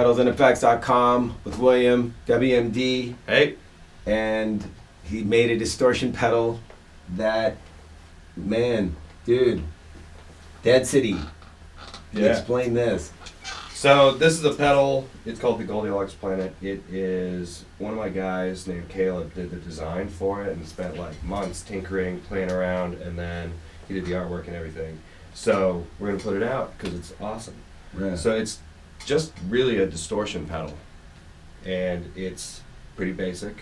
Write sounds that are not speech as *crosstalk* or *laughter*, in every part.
pedalsandeffects.com with William, WMD, Hey. and he made a distortion pedal that, man, dude, Dead City. Yeah. Explain this. So this is a pedal. It's called the Goldilocks Planet. It is one of my guys named Caleb did the design for it and spent like months tinkering, playing around, and then he did the artwork and everything. So we're gonna put it out because it's awesome. Yeah. So it's just really a distortion pedal, and it's pretty basic.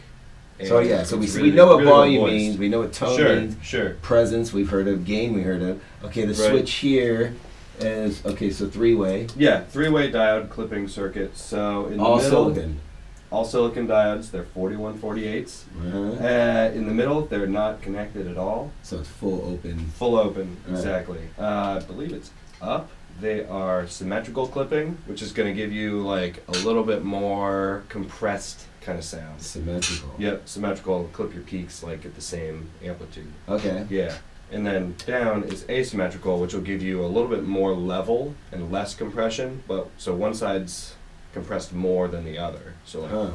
So yeah, so we, it's we know what really volume means, we know what tone Sure, means, sure. presence we've heard of, gain we heard of. Okay, the Right. switch here is okay, so three way, Yeah, three-way diode clipping circuit. So in the all middle, silicon. all silicon diodes. They're 4148s. Uh-huh. Uh, in the middle, they're not connected at all. So it's full open. Full open, Right. exactly. Uh, I believe it's up. They are symmetrical clipping, which is going to give you like a little bit more compressed kind of sound. Symmetrical. Yep, symmetrical. Clip your peaks like at the same amplitude. Okay. Yeah. And then down is asymmetrical, which will give you a little bit more level and less compression. But so one side's compressed more than the other. So like Huh.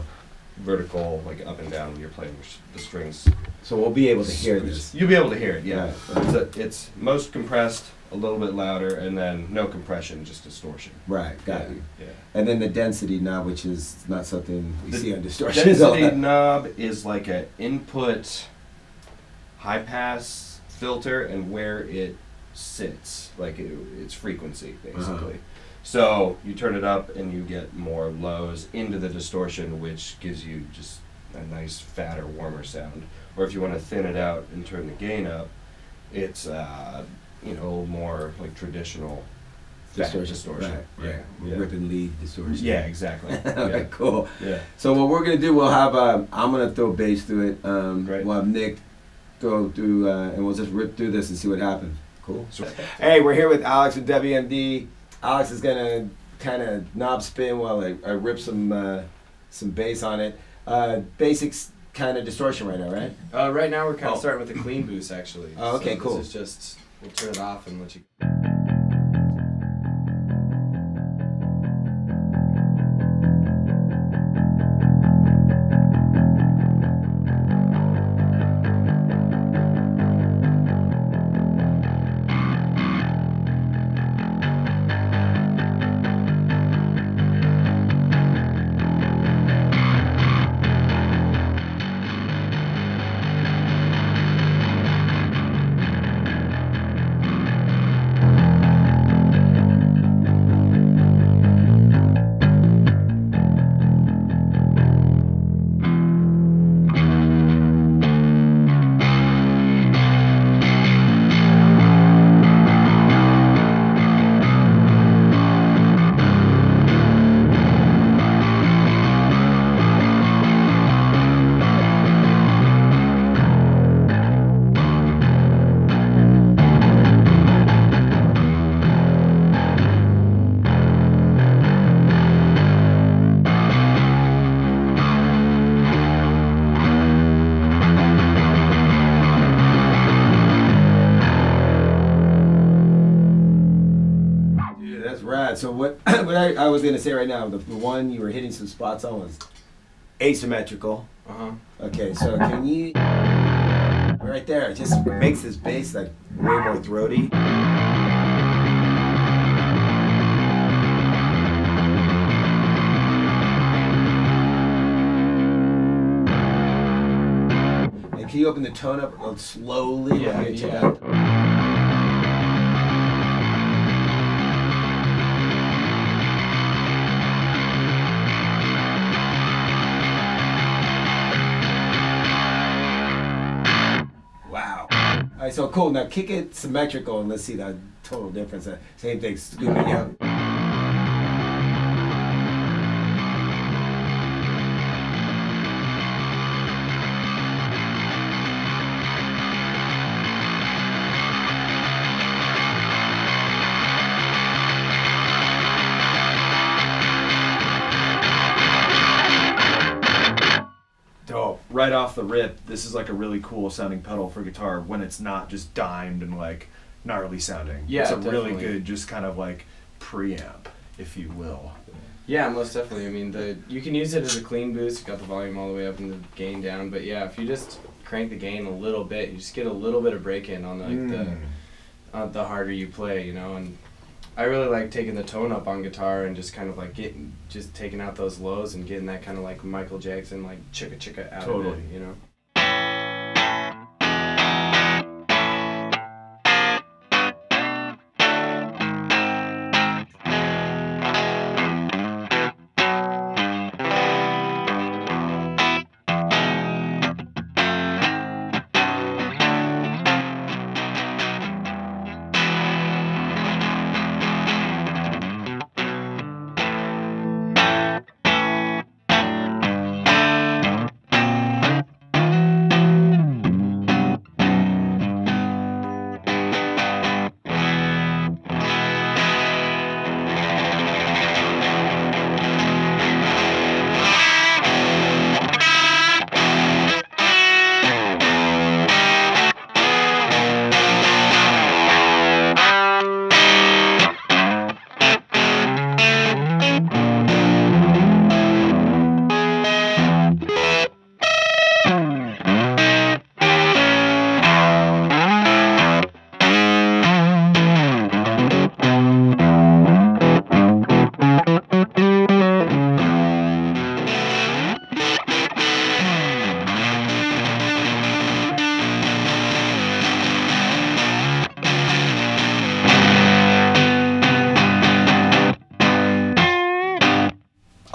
vertical, like up and down when you're playing the the strings. So we'll be able to hear this. You'll be able to hear it, yeah. Right. It's, a, it's most compressed, a little bit louder, and then no compression, just distortion. Right, got yeah. you. Yeah. And then the density knob, which is not something we The see on distortions. Density knob is like an input high pass filter and where it sits, like it, its frequency, basically. Uh-huh. So you turn it up and you get more lows into the distortion, which gives you just a nice, fatter, warmer sound. Or if you want to thin it out and turn the gain up, it's uh, you know more like traditional distortion. distortion. Right, Yeah, right. yeah. Rip and lead distortion. Yeah, exactly. okay, *laughs* yeah. cool. yeah. So what we're gonna do, we'll have um, I'm gonna throw bass through it. Um, Great. We'll have Nick throw through, uh, and we'll just rip through this and see what happens. Cool. So- Hey, we're here with Alex with WMD. Alex is gonna kind of knob spin while I, I rip some uh, some bass on it. Uh, basics kind of distortion right now, right? Uh, right now we're kind of Oh. starting with the clean boost actually. Oh, okay, so cool. This is just we'll turn it off and let you. So what *coughs* what I, I was gonna say right now, the, the one you were hitting some spots on was asymmetrical. Uh huh. Okay, so can you right there? It just makes this bass like way more throaty. And can you open the tone up slowly? Yeah, yeah. All right, so cool. Now kick it symmetrical and let's see the total difference. Same thing, scoop it Right off the rip, this is like a really cool sounding pedal for guitar when it's not just dimed and like gnarly sounding. Yeah, it's a really good, just kind of like preamp, if you will. Yeah, most definitely. I mean, the you can use it as a clean boost. You got the volume all the way up and the gain down. But yeah, if you just crank the gain a little bit, you just get a little bit of break in on like Mm. the uh, the harder you play, you know. And I really like taking the tone up on guitar and just kind of like getting just taking out those lows and getting that kind of like Michael Jackson like chicka chicka out of it, you know.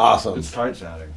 Awesome. It's tight sounding.